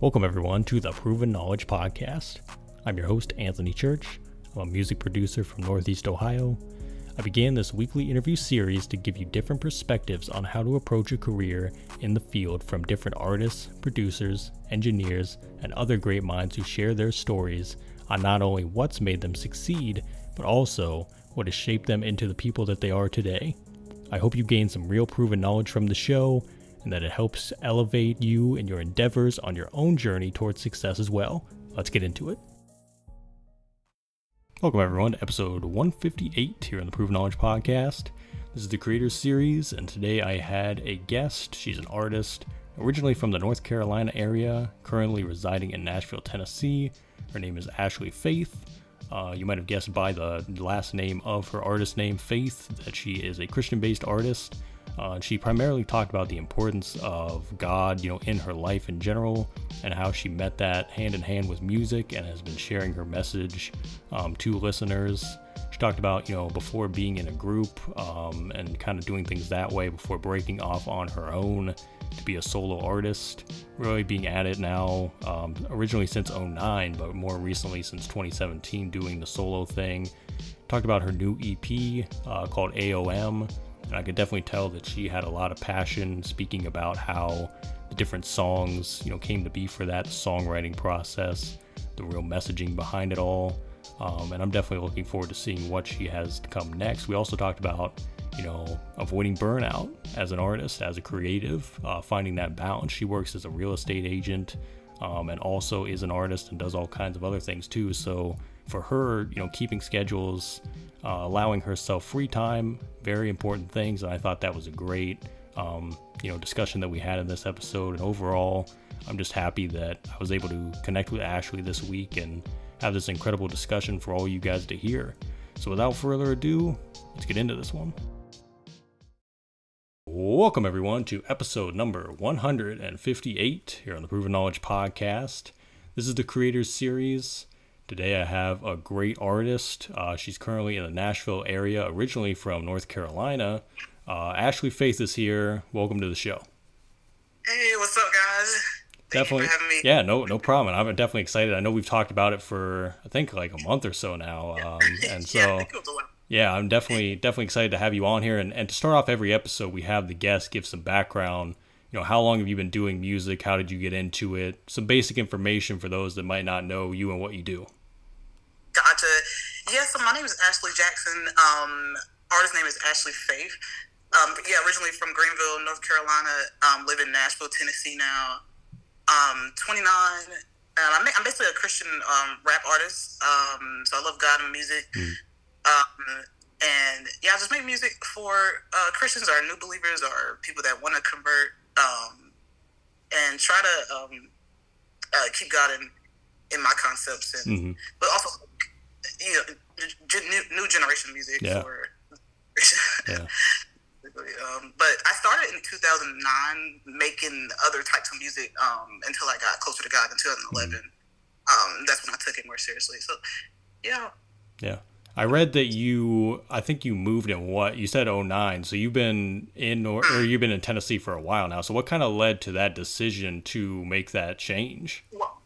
Welcome, everyone, to the Proven Knowledge Podcast. I'm your host, Anthony Church. I'm a music producer from Northeast Ohio. I began this weekly interview series to give you different perspectives on how to approach a career in the field from different artists, producers, engineers, and other great minds who share their stories on not only what's made them succeed, but also what has shaped them into the people that they are today. I hope you gain some real proven knowledge from the show and that it helps elevate you and your endeavors on your own journey towards success as well. Let's get into it. Welcome, everyone, to episode 158 here on the Proven Knowledge Podcast. This is the Creators Series, and today I had a guest. She's an artist, originally from the North Carolina area, currently residing in Nashville, Tennessee. Her name is Ashleigh Faith. Uh, you might have guessed by the last name of her artist name, Faith, that she is a Christian based artist. Uh, she primarily talked about the importance of God, you know, in her life in general, and how she met that hand in hand with music and has been sharing her message um, to listeners. She talked about, you know, before being in a group um, and kind of doing things that way before breaking off on her own to be a solo artist, really being at it now, um, originally since 09, but more recently since 2017, doing the solo thing. Talked about her new EP uh, called AOM and I could definitely tell that she had a lot of passion speaking about how the different songs, you know, came to be for that songwriting process, the real messaging behind it all. Um, and I'm definitely looking forward to seeing what she has to come next. We also talked about, you know, avoiding burnout as an artist, as a creative, uh, finding that balance. She works as a real estate agent um, and also is an artist and does all kinds of other things too. So for her, you know, keeping schedules, uh, allowing herself free time, very important things. And I thought that was a great, um, you know, discussion that we had in this episode. And overall, I'm just happy that I was able to connect with Ashleigh this week and have this incredible discussion for all you guys to hear. So without further ado, let's get into this one. Welcome, everyone, to episode number 158 here on the Proven Knowledge Podcast. This is the Creators Series. Today I have a great artist. Uh, she's currently in the Nashville area, originally from North Carolina. Uh, Ashleigh Faith is here. Welcome to the show. Hey, what's up, guys? Thank definitely. Yeah, no, no problem. I'm definitely excited. I know we've talked about it for I think like a month or so now, um, and so yeah, yeah, I'm definitely definitely excited to have you on here. And, and to start off every episode, we have the guest give some background you know, how long have you been doing music? How did you get into it? Some basic information for those that might not know you and what you do. Gotcha. Yeah, so my name is Ashleigh Jackson. Um, artist name is Ashleigh Faith. Um, yeah, originally from Greenville, North Carolina. Um, live in Nashville, Tennessee now. Um, 29. And I'm, I'm basically a Christian um, rap artist. Um, so I love God and music. Mm. Um, and yeah, I just make music for uh, Christians or new believers or people that want to convert um, and try to um, uh, keep God in in my concepts, and mm-hmm. but also you know new, new generation music yeah. for. yeah. Um, but I started in 2009 making other types of music um, until I got closer to God in 2011. Mm-hmm. Um, that's when I took it more seriously. So, yeah. Yeah. I read that you, I think you moved in what you said 09. So you've been in or, or you've been in Tennessee for a while now. So what kind of led to that decision to make that change? Well,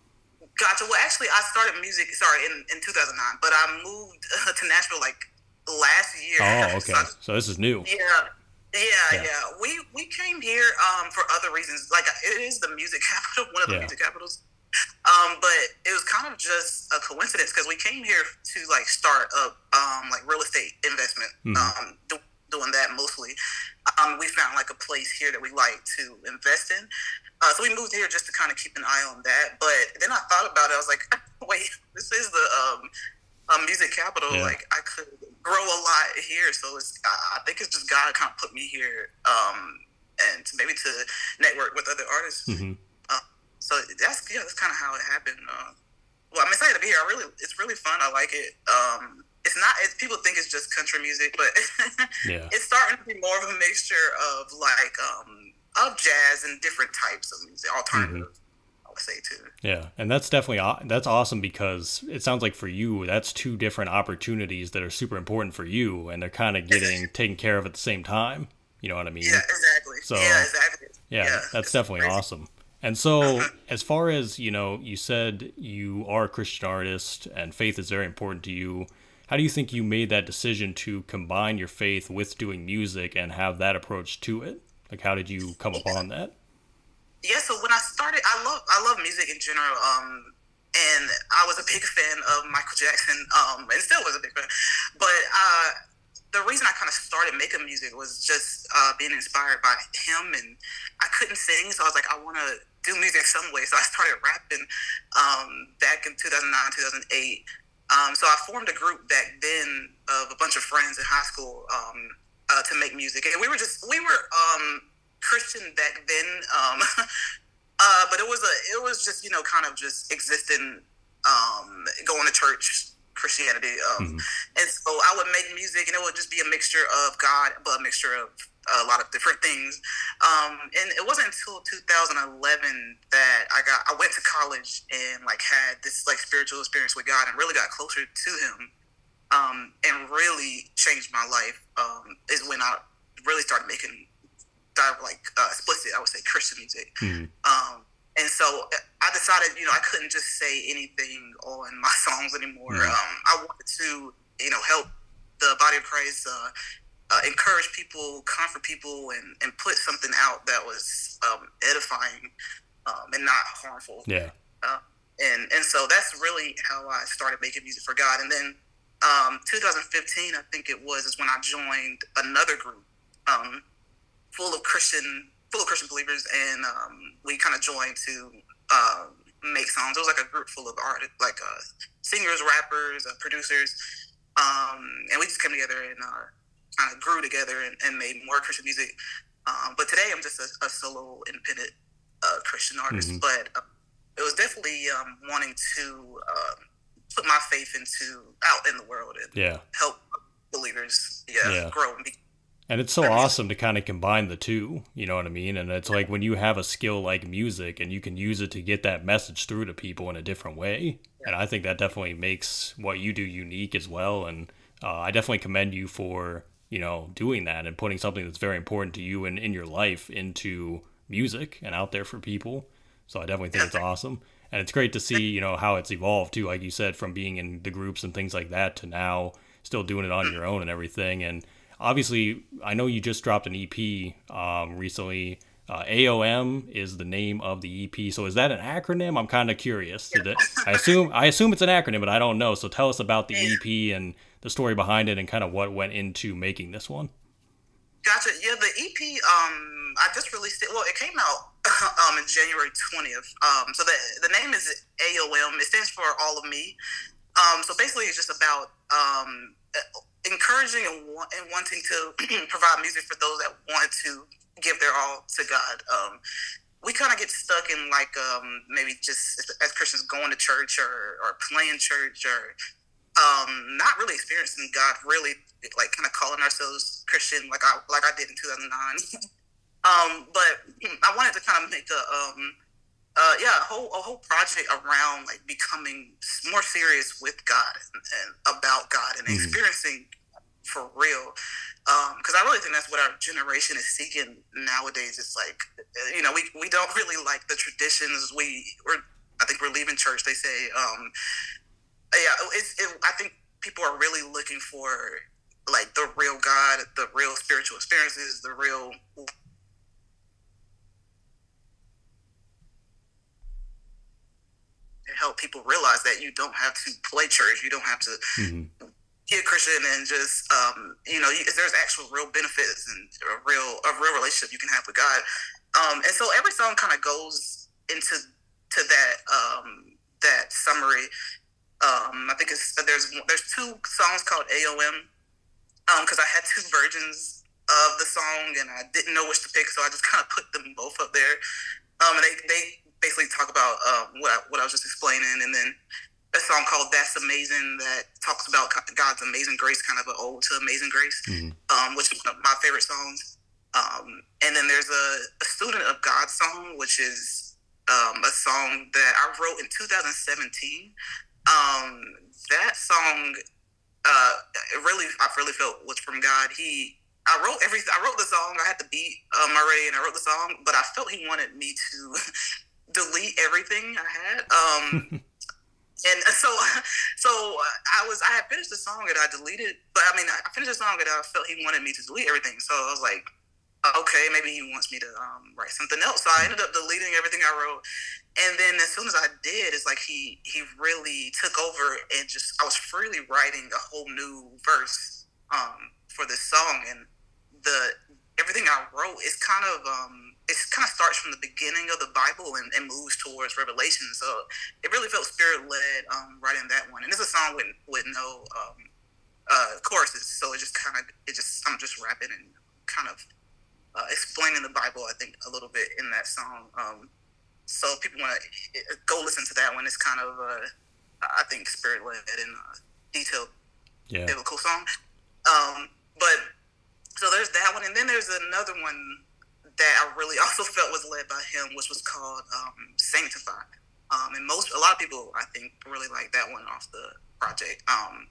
gotcha. Well, actually, I started music. Sorry, in, in 2009, but I moved uh, to Nashville like last year. Oh, okay. so, so, this is new. Yeah. Yeah, yeah, yeah. We we came here um, for other reasons. Like it is the music capital, one of the yeah. music capitals. Um, but it was kind of just a coincidence because we came here to like start up um, like real estate investment, mm-hmm. um, do, doing that mostly. Um, we found like a place here that we like to invest in. Uh, so we moved here just to kind of keep an eye on that. But then I thought about it. I was like, wait, this is the um, um, music capital. Yeah. Like I could grow a lot here. So it's, I think it's just God kind of put me here um, and to maybe to network with other artists. Mm-hmm so that's yeah, that's kind of how it happened. Uh, well, I'm excited to be here. I really, it's really fun. I like it. Um, it's not. It's, people think it's just country music, but yeah. it's starting to be more of a mixture of like um, of jazz and different types of music, alternative. Mm-hmm. I would say too. Yeah, and that's definitely that's awesome because it sounds like for you that's two different opportunities that are super important for you, and they're kind of getting taken care of at the same time. You know what I mean? Yeah, exactly. So yeah, exactly. Yeah, yeah that's definitely crazy. awesome. And so, as far as you know, you said you are a Christian artist and faith is very important to you. How do you think you made that decision to combine your faith with doing music and have that approach to it? Like, how did you come upon that? Yeah, so when I started, I love I love music in general. Um, and I was a big fan of Michael Jackson, um, and still was a big fan. But uh, the reason I kind of started making music was just uh, being inspired by him, and I couldn't sing, so I was like, I want to do music some way. So I started rapping um, back in 2009, 2008. Um, so I formed a group back then of a bunch of friends in high school um, uh, to make music, and we were just we were um, Christian back then. Um, Uh, but it was a it was just you know kind of just existing, um, going to church Christianity, um, mm-hmm. and so I would make music, and it would just be a mixture of God, but a mixture of a lot of different things. Um, and it wasn't until 2011 that I got I went to college and like had this like spiritual experience with God and really got closer to Him, um, and really changed my life. Um, is when I really started making like uh, explicit, I would say Christian music. Mm-hmm. Um, and so I decided, you know, I couldn't just say anything on my songs anymore. Mm-hmm. Um, I wanted to, you know, help the body of Christ, uh, uh, encourage people, comfort people, and, and put something out that was um, edifying um, and not harmful. Yeah. Uh, and and so that's really how I started making music for God. And then um, 2015, I think it was, is when I joined another group. Um, full of Christian, full of Christian believers, and um, we kind of joined to uh, make songs. It was like a group full of artists, like uh, singers, rappers, uh, producers, um, and we just came together and uh, kind of grew together and, and, made more Christian music. Um, but today, I'm just a, a solo, independent uh, Christian artist. Mm-hmm. But uh, it was definitely um, wanting to put my faith into out in the world and yeah. help believers, yeah, yeah. grow and be and it's so awesome to kind of combine the two, you know what I mean? And it's like when you have a skill like music and you can use it to get that message through to people in a different way. And I think that definitely makes what you do unique as well. And uh, I definitely commend you for, you know, doing that and putting something that's very important to you and in your life into music and out there for people. So I definitely think it's awesome. And it's great to see, you know, how it's evolved too, like you said, from being in the groups and things like that to now still doing it on your own and everything. And obviously, I know you just dropped an EP um, recently. Uh, AOM is the name of the EP. So is that an acronym? I'm kind of curious. I assume I assume it's an acronym, but I don't know. So tell us about the EP and the story behind it, and kind of what went into making this one. Gotcha. Yeah, the EP. Um, I just released it. Well, it came out um in January 20th. Um, so the the name is AOM. It stands for All of Me. Um, so basically, it's just about um encouraging and, and wanting to provide music for those that want to give their all to God. Um, we kind of get stuck in like um, maybe just as Christians going to church or, or playing church or um, not really experiencing God really like kind of calling ourselves Christian like I like I did in 2009. um, but I wanted to kind of make a um, uh, yeah a whole a whole project around like becoming more serious with God and, and about God and mm-hmm. experiencing for real. Because um, I really think that's what our generation is seeking nowadays. It's like, you know, we, we don't really like the traditions. We we're I think we're leaving church. They say, um, yeah, it's, it, I think people are really looking for like the real God, the real spiritual experiences, the real help people realize that you don't have to play church. You don't have to mm-hmm be a Christian and just um, you know, there's actual real benefits and a real a real relationship you can have with God. Um, and so every song kind of goes into to that um, that summary. Um, I think it's there's there's two songs called AOM because um, I had two versions of the song and I didn't know which to pick, so I just kind of put them both up there. Um, and they they basically talk about uh, what I, what I was just explaining, and then a song called "That's Amazing" that talks about God's amazing grace, kind of an ode to Amazing Grace, mm-hmm. um, which is one of my favorite songs. Um, and then there's a, a, Student of God song, which is um, a song that I wrote in 2017. Um, that song, uh, really, I really felt was from God. He, I wrote everything. I wrote the song. I had the beat um, already, and I wrote the song, but I felt he wanted me to delete everything I had. Um, and so so I was I had finished the song and I deleted, but I mean I finished the song and I felt he wanted me to delete everything. So I was like, okay, maybe he wants me to um, write something else. So I ended up deleting everything I wrote, and then as soon as I did, it's like he he really took over and just I was freely writing a whole new verse um, for this song, and the everything I wrote is kind of um, it kind of starts from the beginning of the Bible and, and moves towards Revelation. So it really felt spirit led um, writing that one, and it's a song with with no um, uh, choruses, so it just kind of it just I'm just rapping and kind of uh, explaining the Bible, I think, a little bit in that song. Um, so people want to go listen to that one. It's kind of, uh, I think, spirit led and uh, detailed yeah. biblical song. Um, but so there's that one, and then there's another one that I really also felt was led by him, which was called um, "Sanctify." Um, and most, a lot of people, I think, really like that one off the project. Um,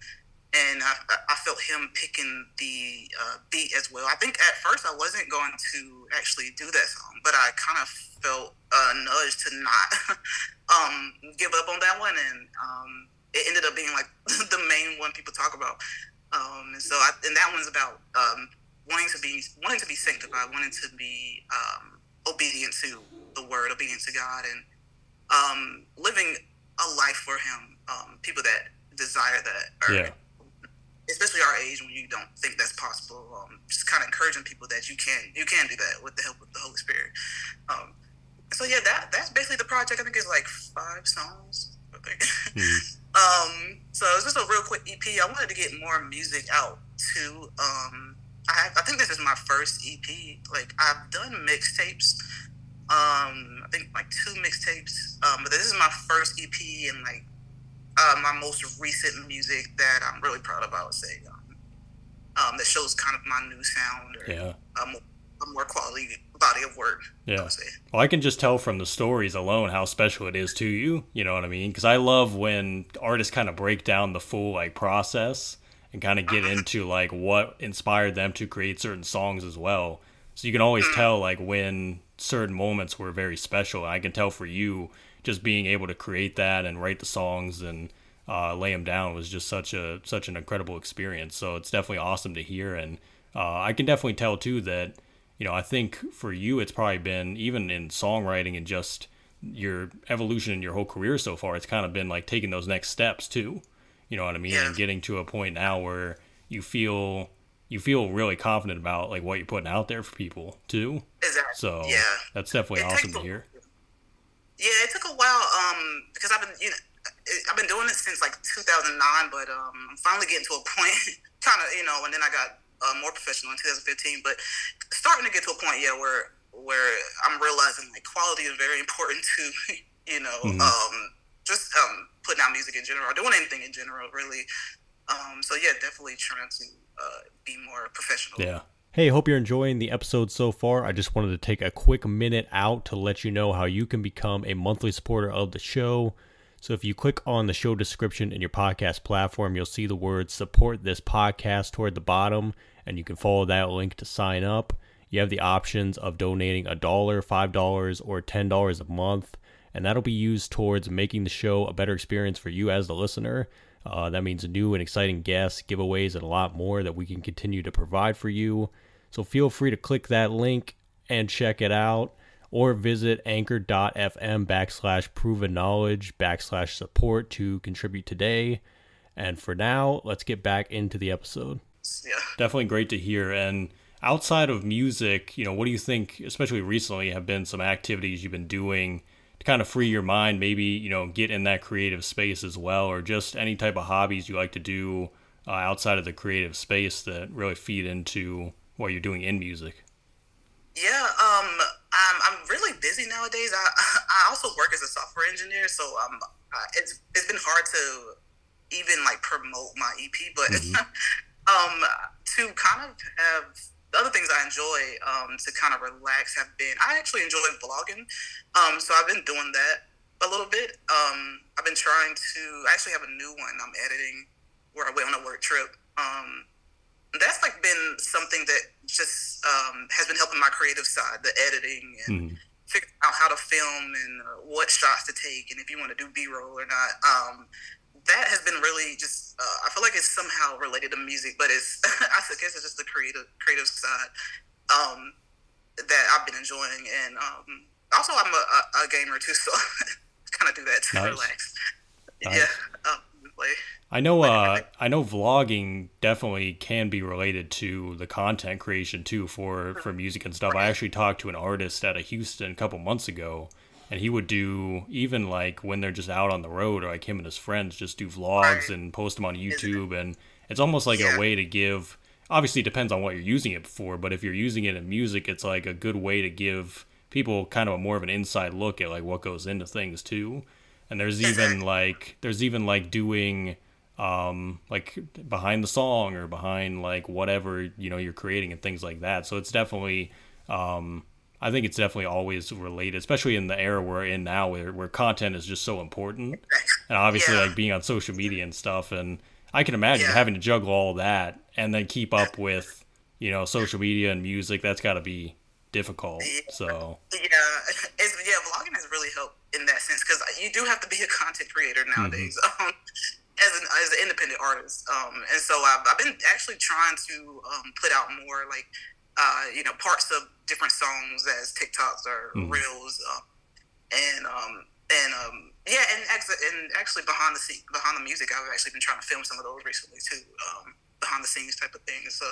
and I, I, felt him picking the uh, beat as well. I think at first I wasn't going to actually do that song, but I kind of felt a nudge to not um, give up on that one, and um, it ended up being like the main one people talk about. Um, and so, I, and that one's about um, wanting to be wanting to be sanctified, wanting to be um, obedient to the word, obedient to God, and um, living a life for Him. people that desire that. yeah especially our age when you don't think that's possible. Um, just kind of encouraging people that you can you can do that with the help of the Holy Spirit. Um, so yeah, that that's basically the project. I think it's like five songs. I think. Mm-hmm. um, so it's just a real quick EP. I wanted to get more music out too. Um, I, I think this is my first EP. Like I've done mixtapes. Um, I think like two mixtapes. Um, but this is my first EP and like uh, my most recent music that I'm really proud of. I would say um, um, that shows kind of my new sound or yeah. a, more, a more quality body of work. Yeah. I well, I can just tell from the stories alone how special it is to you. You know what I mean? Because I love when artists kind of break down the full like process and kind of get into like what inspired them to create certain songs as well. So you can always tell like when certain moments were very special. I can tell for you just being able to create that and write the songs and uh, lay them down was just such a such an incredible experience. So it's definitely awesome to hear, and uh, I can definitely tell too that you know I think for you it's probably been even in songwriting and just your evolution in your whole career so far. It's kind of been like taking those next steps too. You know what I mean? Yeah. And getting to a point now where you feel you feel really confident about like what you're putting out there for people too. Exactly. So yeah, that's definitely it awesome to hear. Yeah, it took a while um, because I've been you know I've been doing it since like 2009, but um, I'm finally getting to a point, kind of you know, and then I got uh, more professional in 2015, but starting to get to a point, yeah, where where I'm realizing like quality is very important to you know mm-hmm. um, just um, putting out music in general doing anything in general, really. Um, so yeah, definitely trying to uh, be more professional. Yeah. Hey, hope you're enjoying the episode so far. I just wanted to take a quick minute out to let you know how you can become a monthly supporter of the show. So if you click on the show description in your podcast platform, you'll see the word support this podcast toward the bottom, and you can follow that link to sign up. You have the options of donating a dollar, five dollars, or ten dollars a month, and that'll be used towards making the show a better experience for you as the listener. Uh, that means new and exciting guests, giveaways, and a lot more that we can continue to provide for you. So feel free to click that link and check it out or visit anchor.fm backslash proven knowledge backslash support to contribute today. And for now, let's get back into the episode. Yeah. Definitely great to hear. And outside of music, you know, what do you think, especially recently, have been some activities you've been doing to kind of free your mind, maybe, you know, get in that creative space as well, or just any type of hobbies you like to do uh, outside of the creative space that really feed into what you're doing in music? Yeah, um, I'm, I'm really busy nowadays. I, I also work as a software engineer, so um, it's it's been hard to even like promote my EP. But mm-hmm. um, to kind of have the other things I enjoy um, to kind of relax have been I actually enjoy vlogging, um, so I've been doing that a little bit. Um, I've been trying to I actually have a new one I'm editing where I went on a work trip. Um, that's like been something that just um, has been helping my creative side, the editing and mm. figuring out how to film and uh, what shots to take, and if you want to do B roll or not. That has been really just. Uh, I feel like it's somehow related to music, but it's. I guess it's just the creative creative side um, that I've been enjoying, and um, also I'm a, a, a, gamer too, so kind of do that to nice. relax. Nice. Yeah. Um, play. I know. Uh, I know vlogging definitely can be related to the content creation too for for music and stuff. I actually talked to an artist at a Houston a couple months ago, and he would do even like when they're just out on the road or like him and his friends just do vlogs right. and post them on YouTube, and it's almost like yeah. a way to give. Obviously, it depends on what you're using it for, but if you're using it in music, it's like a good way to give people kind of a more of an inside look at like what goes into things too. And there's even like there's even like doing um, like behind the song or behind like whatever you know you're creating and things like that. So it's definitely, um, I think it's definitely always related, especially in the era we're in now, where where content is just so important, and obviously yeah. like being on social media and stuff. And I can imagine yeah. having to juggle all that and then keep up with you know social media and music. That's got to be difficult. Yeah. So yeah, it's, yeah, vlogging has really helped in that sense because you do have to be a content creator nowadays. Mm-hmm. Um, as an as an independent artist. Um, and so I've, I've been actually trying to um, put out more like uh, you know parts of different songs as TikToks or mm. reels, uh, and um, and um, yeah, and actually, and actually behind the scene, behind the music, I've actually been trying to film some of those recently too, um, behind the scenes type of things. So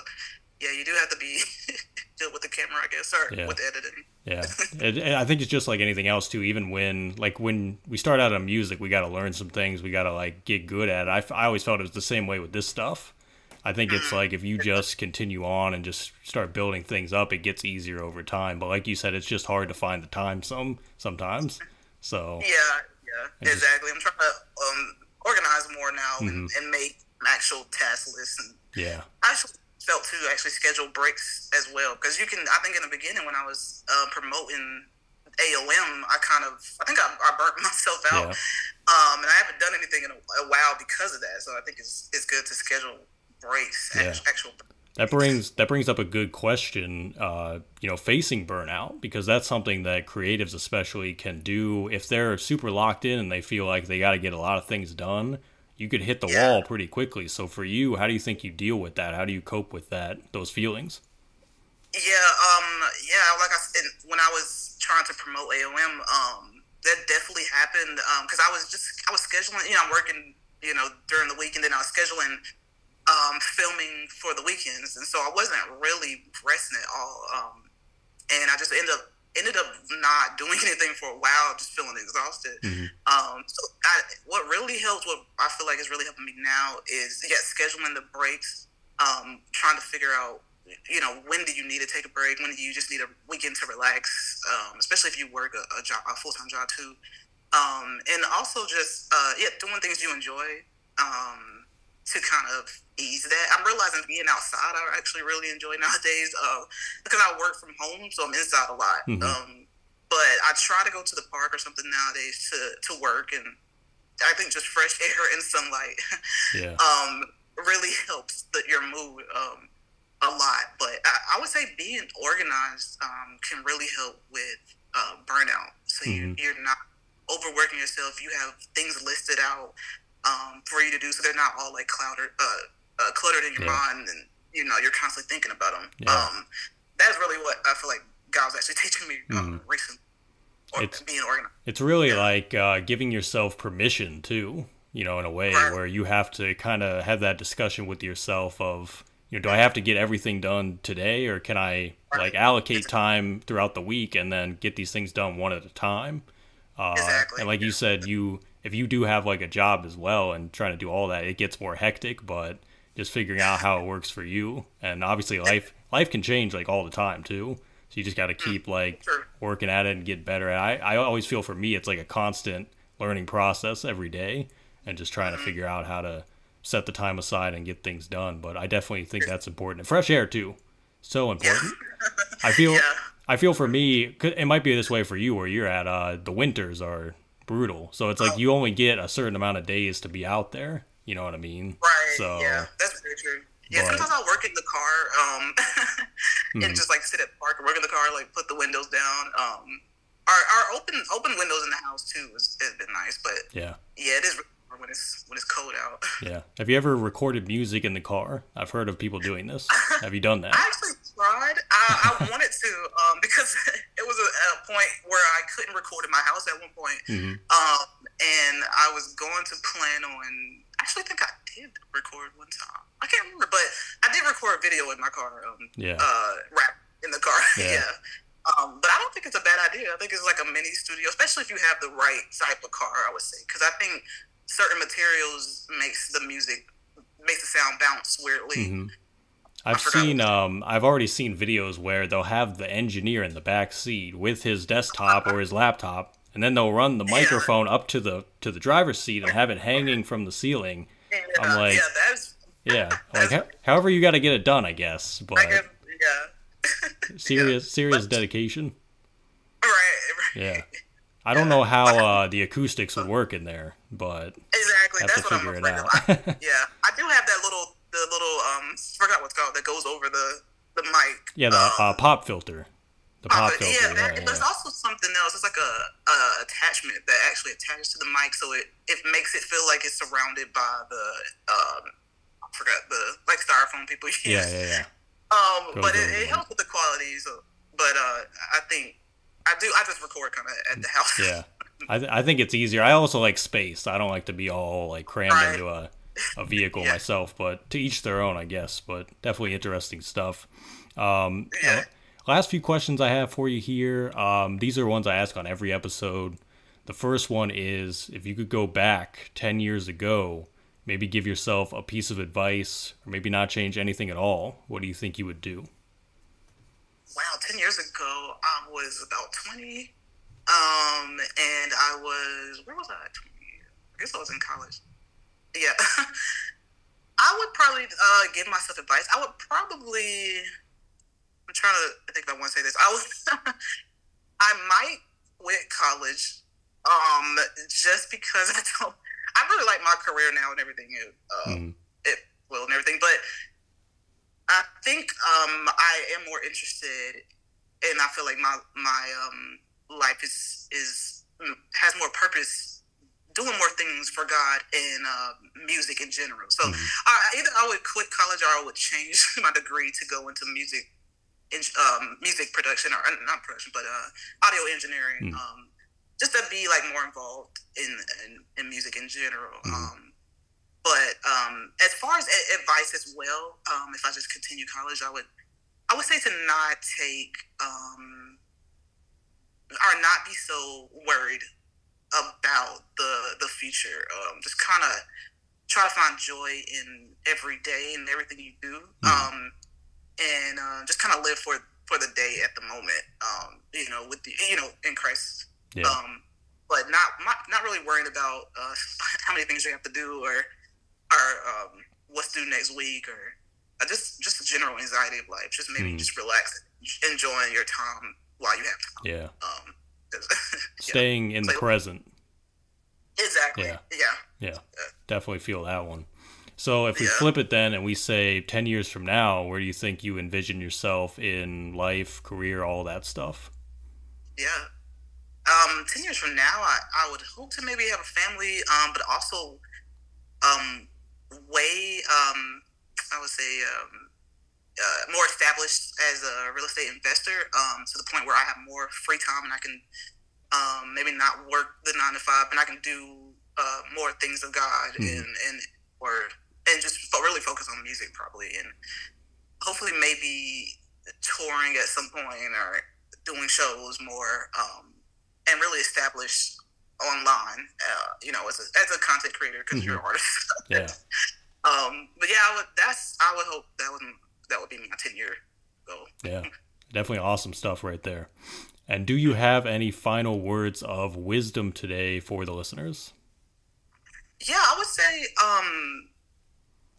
yeah, you do have to be good with the camera, I guess, or yeah. with editing. Yeah, it, I think it's just like anything else too. Even when like when we start out on music, we got to learn some things. We got to like get good at it. I, I always felt it was the same way with this stuff. I think it's mm-hmm. like if you just continue on and just start building things up, it gets easier over time. But like you said, it's just hard to find the time some sometimes. So yeah, yeah, exactly. I'm trying to um, organize more now mm-hmm. and, and, make actual task lists. And yeah, actually felt to actually schedule breaks as well because you can. I think in the beginning when I was uh, promoting AOM, I kind of I think I, I burnt myself out, yeah. um, and I haven't done anything in a, a, while because of that. So I think it's it's good to schedule breaks, yeah. actual. That brings that brings up a good question. Uh, you know, facing burnout because that's something that creatives especially can do if they're super locked in and they feel like they got to get a lot of things done you could hit the yeah. wall pretty quickly. So for you, how do you think you deal with that? How do you cope with that those feelings? Yeah, um, yeah, like I said, when I was trying to promote AOM, um, that definitely happened because um, I was just I was scheduling, you know, I'm working, you know, during the week, and then I was scheduling um, filming for the weekends, and so I wasn't really resting at all. Um, and I just ended up ended up not doing anything for a while, just feeling exhausted. Mm-hmm. Um, so I, what really helps, what I feel like is really helping me now is yeah, scheduling the breaks, um, trying to figure out, you know, when do you need to take a break? When do you just need a weekend to relax? Um, especially if you work a, a job, a full time job too. Um, and also just uh, yeah, doing things you enjoy um, to kind of ease that. I'm realizing being outside I actually really enjoy nowadays uh, because I work from home, so I'm inside a lot. Mm-hmm. Um, but I try to go to the park or something nowadays to, to work, and I think just fresh air and sunlight yeah. um, really helps the, your mood um, a lot. But I, I, would say being organized um, can really help with uh, burnout. So mm-hmm. you, you're not overworking yourself. You have things listed out um, for you to do, so they're not all like cluttered, uh, uh, cluttered in your yeah. mind, and you know you're constantly thinking about them. Yeah. Um, that's really what I feel like God was actually teaching me um, mm. recently. Or it's being organized. It's really yeah. like uh, giving yourself permission too. You know, in a way right. where you have to kind of have that discussion with yourself of, you know, do I have to get everything done today, or can I right. like allocate time throughout the week and then get these things done one at a time? Uh, exactly. And like you said, you if you do have like a job as well and trying to do all that, it gets more hectic. But just figuring out how it works for you. And obviously, life life can change like all the time too. So you just got to keep like working at it and get better. And I I always feel for me it's like a constant learning process every day, and just trying to mm-hmm. figure out how to set the time aside and get things done. But I definitely think that's important. And fresh air too, so important. I feel. Yeah. I feel for me, it might be this way for you where you're at. Uh, the winters are brutal, so it's like oh. you only get a certain amount of days to be out there, you know what I mean? Right. So yeah, that's very true. Yeah, but, sometimes I'll work in the car, um, and mm-hmm. just like sit at the park and work in the car, like put the windows down. Um, our, our open open windows in the house too has, has been nice, but yeah, yeah, it is when it's when it's cold out. Yeah. Have you ever recorded music in the car? I've heard of people doing this. Have you done that? I actually tried. I, I wanted to um, because it was a, a, point where I couldn't record in my house at one point, mm-hmm. um, and I was going to plan on. Actually, think I did record one time. I can't remember, but I did record a video in my car. Um, yeah. Uh, rap in the car. Yeah. yeah. Um, but I don't think it's a bad idea. I think it's like a mini studio, especially if you have the right type of car. I would say because I think certain materials makes the music makes the sound bounce weirdly. Mm-hmm. I've seen um I've already seen videos where they'll have the engineer in the back seat with his desktop or his laptop and then they'll run the microphone up to the to the driver's seat and have it hanging from the ceiling. Yeah, I'm like yeah, that's, yeah, like however you got to get it done, I guess. But I guess, yeah. serious serious dedication. Right, right. Yeah. I don't know how uh, the acoustics would work in there, but exactly that's what I'm afraid of. I, yeah, I do have that little the little um forgot what's called that goes over the the mic. Yeah, the um, uh, pop filter. The pop uh, filter. Yeah, that, yeah, there's also something else. It's like a, a attachment that actually attaches to the mic, so it it makes it feel like it's surrounded by the um I forgot the like styrofoam people use. Yeah, yeah, yeah. Um, Goes but it, it helps with the quality. So, but uh, I think I do. I just record kind of at the house. Yeah. I, th- I think it's easier. I also like space. I don't like to be all like crammed Right. into a, a vehicle Yeah. myself, but to each their own, I guess. But definitely interesting stuff. Um, Yeah. Last few questions I have for you here. Um, these are ones I ask on every episode. The first one is if you could go back 10 years ago, maybe give yourself a piece of advice, or maybe not change anything at all, what do you think you would do? Wow, ten years ago, I was about twenty, um, and I was where was I? 20? I guess I was in college. Yeah, I would probably uh, give myself advice. I would probably. I'm trying to think if I want to say this. I would. I might quit college, um, just because I don't. I really like my career now and everything. Uh, Mhm. it well and everything, but I think um, I am more interested, and I feel like my my um, life is is mm, has more purpose, doing more things for God and uh, music in general. So Mhm. I, either I would quit college or I would change my degree to go into music, in, um, music production or uh, not production, but uh, audio engineering. Mm. Um, just to be like more involved in in, in music in general. Mhm. Um, but um, as far as a- advice as well, um, if I just continue college, I would I would say to not take um, or not be so worried about the the future. Um, just kind of try to find joy in every day and everything you do, Mhm. And uh, just kind of live for for the day at the moment. Um, you know, with the you know in Christ. Yeah. Um, but not, not not really worrying about uh, how many things you have to do or or um, what's due next week or uh, just just the general anxiety of life. Just maybe Mhm. just relax, enjoying your time while you have time. yeah. Um, yeah, Staying in the present. exactly. Yeah. Yeah. Yeah, definitely feel that one. So if we Yeah. flip it then and we say 10 years from now, where do you think you envision yourself in life, career, all that stuff? Yeah. Um, ten years from now, I, I would hope to maybe have a family, um, but also, um, way, um, I would say, um, uh, more established as a real estate investor, um, to the point where I have more free time and I can, um, maybe not work the nine to five, and I can do uh, more things of God Mhm. and and or and just really focus on music probably, and hopefully maybe touring at some point or doing shows more um, and really establish online uh, you know as a, as a content creator because you're an artist Yeah. um, but yeah I would that's I would hope that would that would be my 10 year goal Yeah. Definitely awesome stuff right there. And do you have any final words of wisdom today for the listeners? yeah I would say um,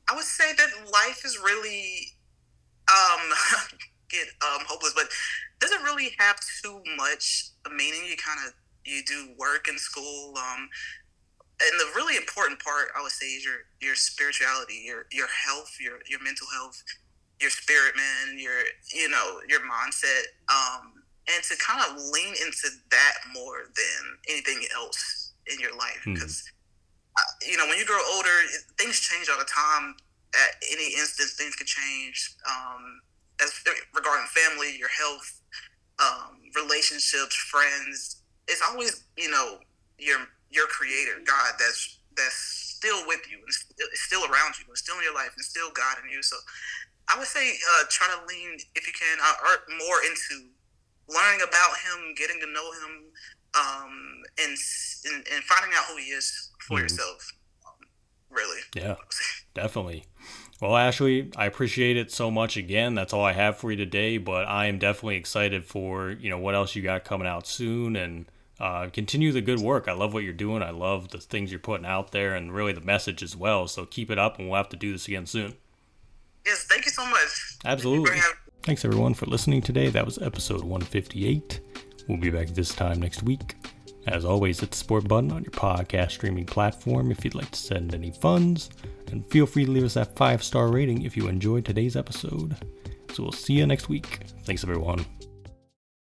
I would say that life is really um, get um, hopeless but doesn't really have too much meaning you kind of you do work in school um, and the really important part I would say is your your spirituality, your your health, your your mental health, your spirit, man, your you know your mindset. Um, and to kind of lean into that more than anything else in your life because. Mm. You know, when you grow older, things change all the time. At any instance, things could change. Um, as regarding family, your health, um, relationships, friends. It's always you know your your creator, God, that's that's still with you and still around you and still in your life and still God in you. So I would say uh, try to lean if you can uh, more into learning about Him, getting to know Him, um, and, and, and finding out who He is for mm-hmm. yourself. Um, really. Yeah, definitely. Well, Ashleigh, I appreciate it so much again. That's all I have for you today, but I am definitely excited for, you know, what else you got coming out soon and uh, continue the good work. I love what you're doing. I love the things you're putting out there and really the message as well. So keep it up and we'll have to do this again soon. Yes, thank you so much. Absolutely. Thanks everyone for listening today. That was episode 158. We'll be back this time next week. As always, hit the support button on your podcast streaming platform if you'd like to send any funds, and feel free to leave us that five star rating if you enjoyed today's episode. So we'll see you next week. Thanks, everyone.